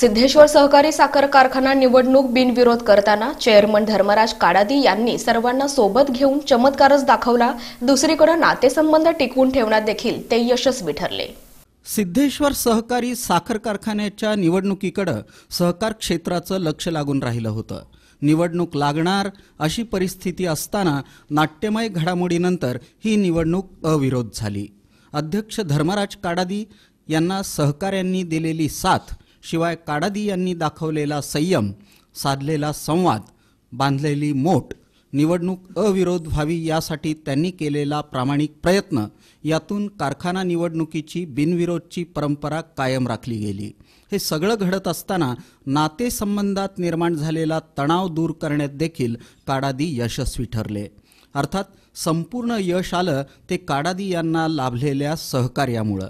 सिद्धेश्वर सहकारी साखर कारखाना निवडणूक बिनविरोध करताना चेअरमन धर्मराज काडादी यांनी सर्वांना सोबत घेऊन चमत्कारच दाखवला. दुसरीकडे नातेसंबंध टिकवून ठेवण्यात देखील ते यशस्वी ठरले. सिद्धेश्वर सहकारी साखर कारखान्याच्या निवडणुकीकडं सहकार क्षेत्राचं लक्ष लागून राहिलं होतं. निवडणूक लागणार अशी परिस्थिती असताना नाट्यमय घडामोडीनंतर ही निवडणूक अविरोध झाली. अध्यक्ष धर्मराज काडादी यांना सहकाऱ्यांनी दिलेली साथ शिवाय काडादी यांनी दाखवलेला संयम साधलेला संवाद बांधलेली मोठ निवडणूक अविरोध व्हावी यासाठी त्यांनी केलेला प्रामाणिक प्रयत्न यातून कारखाना निवडणुकीची बिनविरोधची परंपरा कायम राखली गेली. हे सगळं घडत असताना नातेसंबंधात निर्माण झालेला तणाव दूर करण्यात देखील काडादी यशस्वी ठरले. अर्थात संपूर्ण यश आलं ते काडादी यांना लाभलेल्या सहकार्यामुळं.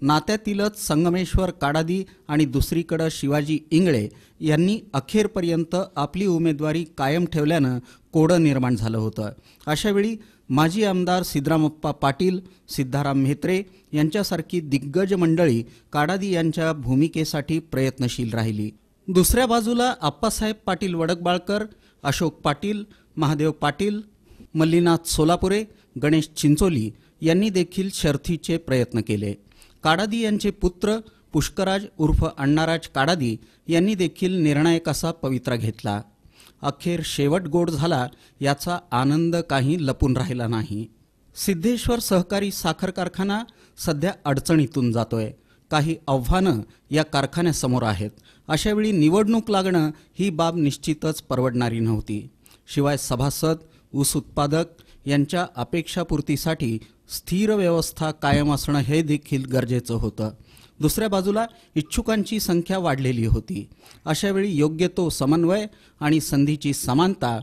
नात्यातीलच संगमेश्वर काडादी आणि दुसरीकडं शिवाजी इंगळे यांनी अखेरपर्यंत आपली उमेदवारी कायम ठेवल्यानं कोडं निर्माण झालं होतं. अशावेळी माजी आमदार सिद्धरामप्पा पाटील सिद्धाराम म्हेत्रे यांच्यासारखी दिग्गज मंडळी काडादी यांच्या भूमिकेसाठी प्रयत्नशील राहिली. दुसऱ्या बाजूला आप्पासाहेब पाटील वडकबाळकर अशोक पाटील महादेव पाटील मल्लीनाथ सोलापुरे गणेश चिंचोली यांनी देखील शर्थीचे प्रयत्न केले. काडादी यांचे पुत्र पुष्कराज उर्फ अण्णाराज काडादी यांनी देखील निर्णायक असा पवित्रा घेतला. अखेर शेवट गोड झाला याचा आनंद काही लपून राहिला नाही. सिद्धेश्वर सहकारी साखर कारखाना सध्या अडचणीतून जातोय. काही आव्हानं या कारखान्यासमोर आहेत. अशावेळी निवडणूक लागणं ही बाब निश्चितच परवडणारी नव्हती. शिवाय सभासद ऊस उत्पादक यांच्या अपेक्षापूर्तीसाठी स्थिर व्यवस्था कायम असणं हे देखील गरजेचं होतं. दुसऱ्या बाजूला इच्छुकांची संख्या वाढलेली होती. अशावेळी योग्य तो समन्वय आणि संधीची समानता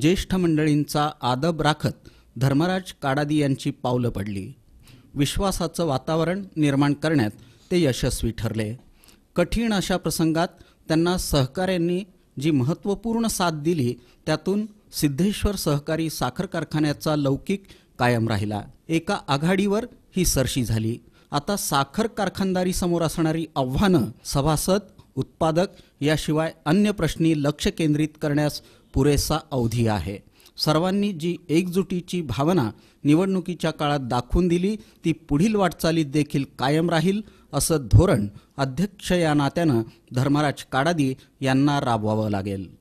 ज्येष्ठ मंडळींचा आदब राखत धर्मराज काडादी यांची पावलं पडली. विश्वासाचं वातावरण निर्माण करण्यात ते यशस्वी ठरले. कठीण अशा प्रसंगात त्यांना सहकाऱ्यांनी जी महत्त्वपूर्ण साथ दिली त्यातून सिद्धेश्वर सहकारी साखर कारखान्याचा लौकिक कायम राहिला. एका आघाडीवर ही सरशी झाली. आता साखर कारखानदारी समोर असणारी आव्हानं सभासद उत्पादक याशिवाय अन्य प्रश्नी लक्ष केंद्रित करण्यास पुरेसा अवधी आहे. सर्वांनी जी एकजुटीची भावना निवडणुकीच्या काळात दाखवून दिली ती पुढील वाटचालीत देखील कायम राहील असं धोरण अध्यक्ष या नात्यानं धर्मराज काडादी यांना राबवावं लागेल.